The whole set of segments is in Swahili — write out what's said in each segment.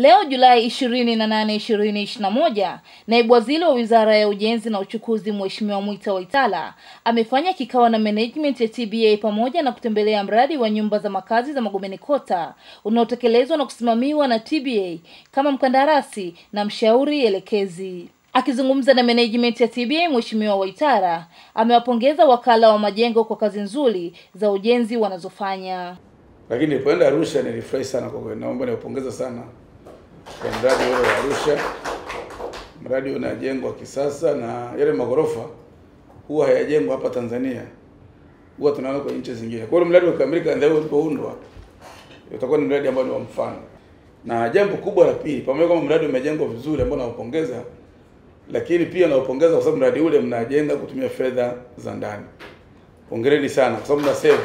Leo Julai ishirini na nane ishirini ishirini na moja, naibu waziri wa wizara ya ujenzi na uchukuzi Mheshimiwa Mwita Waitala amefanya kikao na management ya TBA pamoja na kutembelea mradi wa nyumba za makazi za Magomeni Kota unaotekelezwa na kusimamiwa na TBA kama mkandarasi na mshauri elekezi. Akizungumza na management ya TBA, Mheshimiwa waitala amewapongeza wakala wa majengo kwa kazi nzuri za ujenzi wanazofanya. Lakini nilipoenda Arusha nilifurahi sana kwa kweli, naomba niwapongeze sana kwa mradi ule wa Arusha. Mradi unajengwa kisasa na yale maghorofa huwa hayajengwa hapa Tanzania, huwa tunaona kwenye nchi zingine. Kwa hiyo mradi ukikamilika ndio ulipoundwa, utakuwa ni mradi ambao ni wa mfano. Na jambo kubwa la pili, pamoja kama mradi umejengwa vizuri, ambao nawapongeza, lakini pia nawapongeza kwa sababu mradi ule mnajenga kutumia fedha za ndani. Hongereni sana kwa sababu mna save.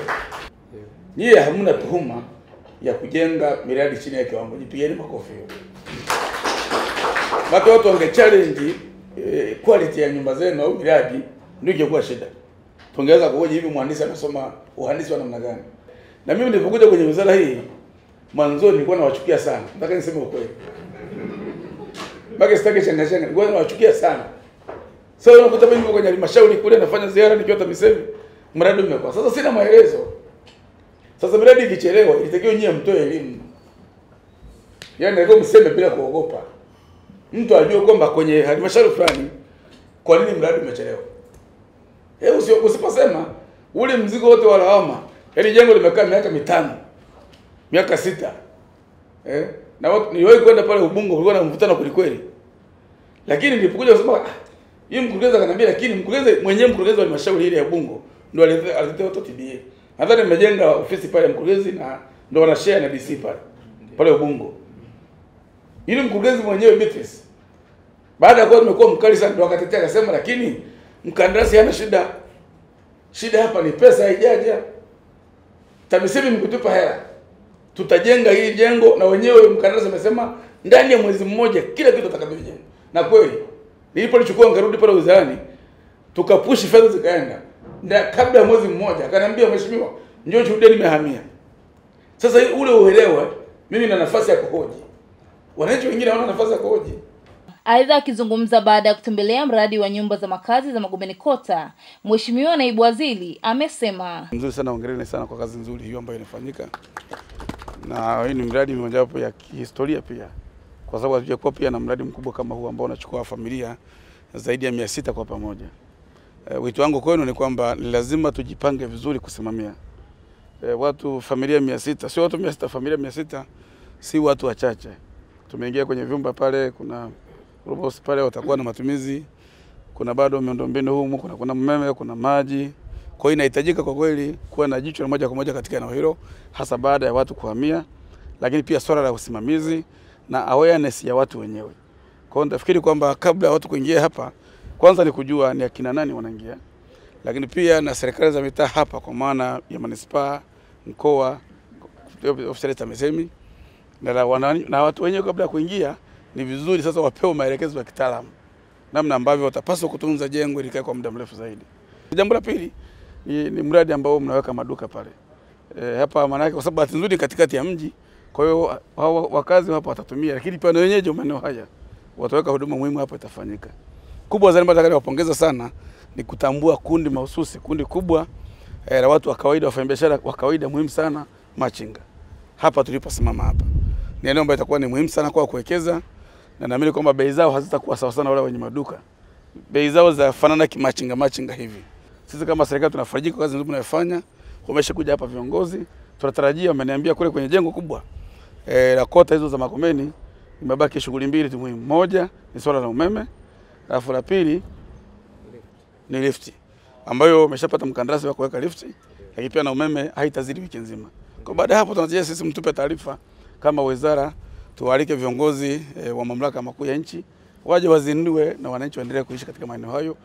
Nyie hamna tuhuma ya kujenga miradi chini ya kiwango, jipigeni makofi. Maka watu wange challenge eh, quality ya nyumba zenu au miradi, ndio ingekuwa shida. Tungeweza kuhoji hivi mhandisi anasoma uhandisi wa namna gani? Na mimi nilipokuja kwenye wizara hii mwanzoni nilikuwa nawachukia sana. Nataka niseme ukweli. Maka sitaki changa changa. nilikuwa nawachukia sana. Sasa unakuta mimi kwenye halmashauri kule nafanya ziara nikiwa TAMISEMI, mradi umekuwa. Sasa sina maelezo. Sasa miradi ikichelewa, ilitakiwa nyie mtoe elimu. Yaani ndio mseme bila kuogopa. Mtu ajue kwamba kwenye halmashauri fulani kwa nini mradi umechelewa. Eh, sio usiposema ule mzigo wote wa lawama. Yaani jengo limekaa miaka mitano. Miaka sita. Eh? Na watu niliwahi kwenda pale Ubungo kulikuwa na mvutano kweli Lakini nilipokuja kusema ah, hii mkurugenzi akaniambia lakini mkurugenzi mwenyewe mkurugenzi wa halmashauri ile ya Ubungo ndio alitetea watu TBA. Nadhani nimejenga ofisi pale mkurugenzi na ndio wana share na DC pale. Pale Ubungo. Ili mkurugenzi mwenyewe Beatrice baada ya kuwa tumekuwa mkali sana ndio akatetea akasema lakini mkandarasi hana shida. Shida hapa ni pesa haijaja. TAMISEMI mkutupa hela. Tutajenga hili jengo na wenyewe mkandarasi amesema ndani ya mwezi mmoja kila kitu atakabidhi. Na kweli nilipolichukua ngarudi pale wizarani tukapushi fedha zikaenda. Na kabla ya mwezi mmoja akaniambia mheshimiwa, njoo shuhudia nimehamia. Sasa ule uelewa mimi na nafasi ya kuhoji. Wananchi wengine hawana nafasi ya kuhoji. Aidha, akizungumza baada ya kutembelea mradi wa nyumba za makazi za Magomeni Kota, Mheshimiwa Naibu Waziri amesema Mzuri sana, hongereni sana kwa kazi nzuri hiyo ambayo inafanyika, na hii ni mradi mojawapo ya kihistoria pia, kwa sababu hatujakuwa pia na mradi mkubwa kama huu ambao unachukua familia zaidi ya mia sita kwa pamoja. E, wito wangu kwenu ni kwamba ni lazima tujipange vizuri kusimamia e, watu familia mia sita sio watu mia sita familia mia sita si watu wachache. Tumeingia kwenye vyumba pale, kuna robots pale watakuwa na matumizi, kuna bado miundombinu humu, kuna kuna umeme, kuna maji. Kwa hiyo inahitajika kwa kweli kuwa na jicho moja kwa moja katika eneo hilo, hasa baada ya watu kuhamia, lakini pia swala la usimamizi na awareness ya watu wenyewe. Kwa hiyo nitafikiri kwamba kabla ya watu kuingia hapa, kwanza ni kujua ni akina nani wanaingia, lakini pia na serikali za mitaa hapa, kwa maana ya manispaa, mkoa, ofisi ya TAMISEMI na, la wanani, na watu wenyewe kabla ya kuingia ni vizuri sasa wapewe maelekezo ya kitaalamu namna ambavyo watapaswa kutunza jengo ili likae kwa muda mrefu zaidi. Jambo la pili ni, ni mradi ambao mnaweka maduka pale e, hapa maana yake kwa sababu bahati nzuri katikati ya mji, kwa hiyo wakazi hapa watatumia, lakini pia na wenyeji maeneo haya wataweka huduma muhimu hapa itafanyika. Kubwa zaidi nataka niwapongeza sana ni kutambua kundi mahususi, kundi kubwa la e, watu wa kawaida, wafanyabiashara wa kawaida, muhimu sana machinga. Hapa tuliposimama hapa ni eneo ambalo itakuwa ni muhimu sana kwa kuwekeza na naamini kwamba bei zao hazitakuwa sawa sana wale wenye maduka. Bei zao zafanana kimachinga machinga hivi. Sisi kama serikali tunafarijika kazi nzuri tunayofanya. Wameshakuja hapa viongozi, tunatarajia wameniambia kule kwenye jengo kubwa e, la kota hizo za Makomeni imebaki shughuli mbili tu muhimu. Moja ni swala la umeme, alafu la pili ni lifti ambayo umeshapata mkandarasi wa kuweka lifti, lakini pia na umeme haitazidi wiki nzima. Kwa baada ya hapo tunatarajia sisi mtupe taarifa kama wizara tuwalike viongozi e, wa mamlaka makuu ya nchi waje wazindue na wananchi waendelee kuishi katika maeneo hayo.